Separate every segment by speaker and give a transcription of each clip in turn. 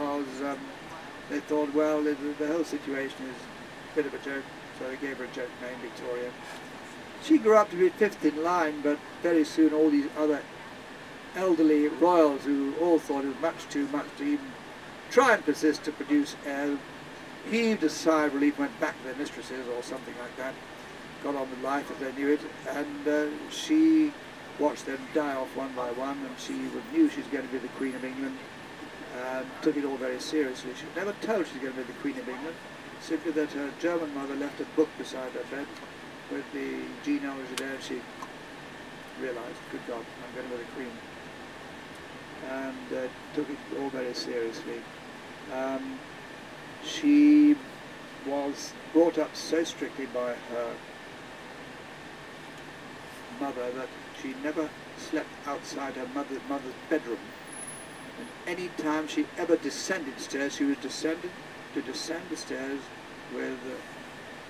Speaker 1: because um, they thought, well, the, the whole situation is a bit of a joke, so they gave her a joke name, Victoria. She grew up to be fifth in line, but very soon all these other elderly royals who all thought it was much too much to even try and persist to produce heirs heaved a sigh of relief, went back to their mistresses or something like that, got on with life as they knew it, and uh, she watched them die off one by one, and she knew she was going to be the Queen of England, and took it all very seriously. She never told she was going to be the Queen of England, simply that her German mother left a book beside her bed with the genealogy there, and she realised, good God, I'm going to be the Queen. And uh, took it all very seriously. Um, she was brought up so strictly by her mother that she never slept outside her mother, mother's bedroom. Any time she ever descended stairs, she was descended to descend the stairs with uh,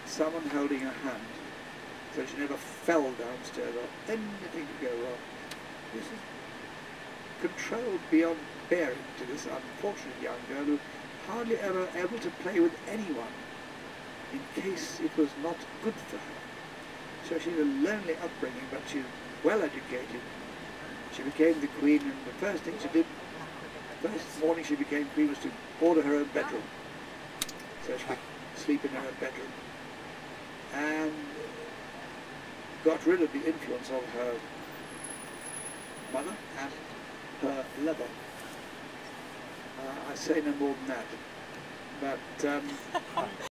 Speaker 1: someone holding her hand. So she never fell downstairs or anything could go wrong. This is controlled beyond bearing to this unfortunate young girl who hardly ever able to play with anyone in case it was not good for her. So she had a lonely upbringing, but she's well educated. She became the queen, and the first thing she did, first morning she became was to order her own bedroom. So she could sleep in her own bedroom. And got rid of the influence of her mother and her lover. Uh, I say no more than that. But um,